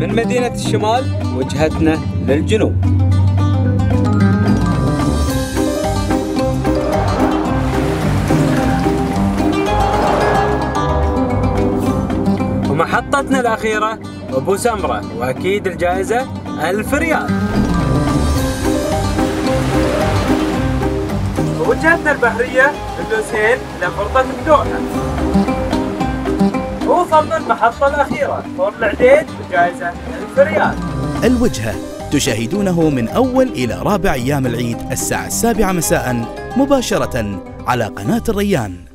من مدينة الشمال وجهتنا للجنوب. ومحطتنا الأخيرة أبو سمرة وأكيد الجائزة ألف ريال. وجهتنا البحرية اللوسين لفرطة الدوحة. وصلنا المحطة الأخيرة. فور العديد بجائزة ألف ريال. الوجهة تشاهدونه من أول إلى رابع أيام العيد الساعة السابعة مساء مباشرة على قناة الريان.